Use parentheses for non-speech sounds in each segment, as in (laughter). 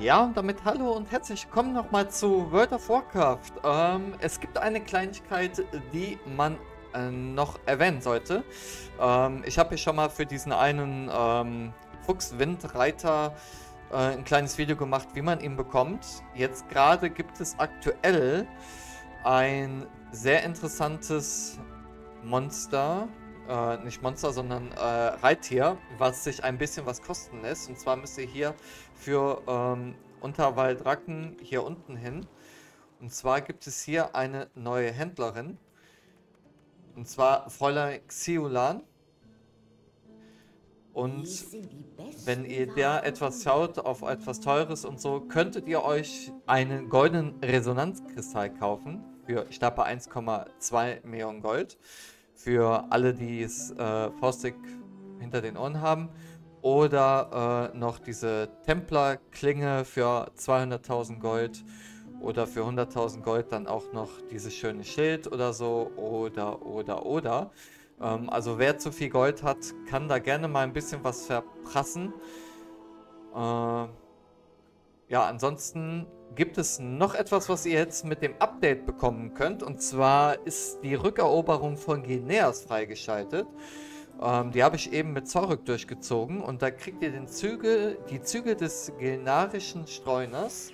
Ja, und damit hallo und herzlich willkommen nochmal zu World of Warcraft. Ähm, es gibt eine Kleinigkeit, die man äh, noch erwähnen sollte. Ähm, ich habe hier schon mal für diesen einen ähm, Fuchswindreiter äh, ein kleines Video gemacht, wie man ihn bekommt. Jetzt gerade gibt es aktuell ein sehr interessantes Monster, äh, nicht Monster, sondern äh, Reittier, was sich ein bisschen was kosten lässt. Und zwar müsst ihr hier für ähm, Unterwaldracken hier unten hin. Und zwar gibt es hier eine neue Händlerin. Und zwar Fräulein Xiulan. Und wenn ihr da etwas schaut, auf etwas Teures und so, könntet ihr euch einen goldenen Resonanzkristall kaufen. Für, ich glaube, 1,2 Millionen Gold für alle, die es äh, faustig hinter den Ohren haben. Oder äh, noch diese Templer-Klinge für 200.000 Gold. Oder für 100.000 Gold dann auch noch dieses schöne Schild oder so. Oder, oder, oder. Ähm, also wer zu viel Gold hat, kann da gerne mal ein bisschen was verprassen. Äh, ja, ansonsten gibt es noch etwas, was ihr jetzt mit dem Update bekommen könnt. Und zwar ist die Rückeroberung von Geneas freigeschaltet. Ähm, die habe ich eben mit Zoruk durchgezogen. Und da kriegt ihr den Züge, die Züge des genarischen Streuners,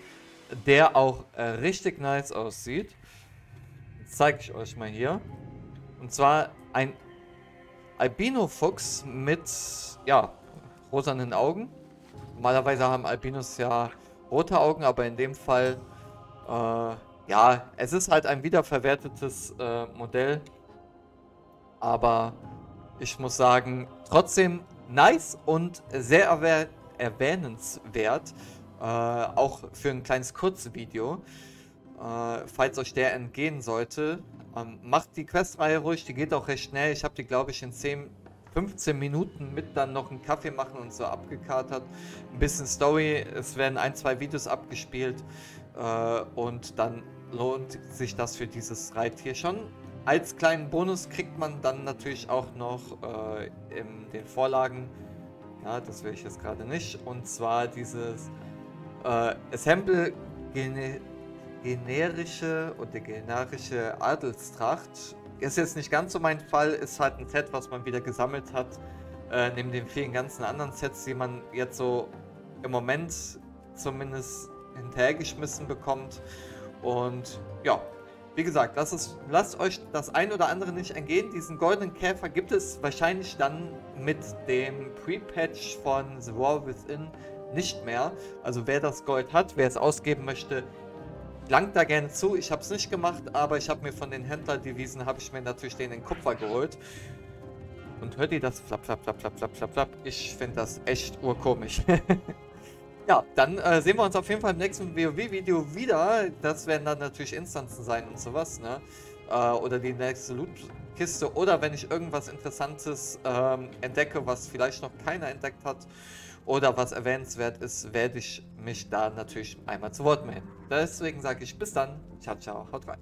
der auch äh, richtig nice aussieht. Zeige ich euch mal hier. Und zwar ein Albino-Fuchs mit, ja, rosanen Augen. Normalerweise haben Albinos ja rote Augen, aber in dem Fall, äh, ja, es ist halt ein wiederverwertetes äh, Modell. Aber ich muss sagen, trotzdem nice und sehr erwäh erwähnenswert. Äh, auch für ein kleines Kurzvideo. Äh, falls euch der entgehen sollte, ähm, macht die Questreihe ruhig, die geht auch recht schnell. Ich habe die, glaube ich, in 10 15 Minuten mit dann noch einen Kaffee machen und so abgekatert. Ein bisschen Story, es werden ein, zwei Videos abgespielt äh, und dann lohnt sich das für dieses Reittier schon. Als kleinen Bonus kriegt man dann natürlich auch noch äh, in den Vorlagen, ja, das will ich jetzt gerade nicht, und zwar dieses äh, Assemble Gene generische oder generische Adelstracht ist jetzt nicht ganz so mein Fall, ist halt ein Set, was man wieder gesammelt hat, äh, neben den vielen ganzen anderen Sets, die man jetzt so im Moment zumindest hinterhergeschmissen bekommt. Und ja, wie gesagt, lasst, es, lasst euch das ein oder andere nicht entgehen. Diesen goldenen Käfer gibt es wahrscheinlich dann mit dem Pre-Patch von The War Within nicht mehr. Also wer das Gold hat, wer es ausgeben möchte, langt da gerne zu. Ich habe es nicht gemacht, aber ich habe mir von den Händlerdevisen, habe ich mir natürlich den in Kupfer geholt. Und hört ihr das? Flap, flap, flap, flap, flap, flap, flap. Ich finde das echt urkomisch. (laughs) ja, dann äh, sehen wir uns auf jeden Fall im nächsten WoW-Video wieder. Das werden dann natürlich Instanzen sein und sowas, ne? Äh, oder die nächste Lootkiste. Oder wenn ich irgendwas Interessantes ähm, entdecke, was vielleicht noch keiner entdeckt hat oder was erwähnenswert ist, werde ich mich da natürlich einmal zu Wort melden. Deswegen sage ich bis dann. Ciao, ciao, haut rein.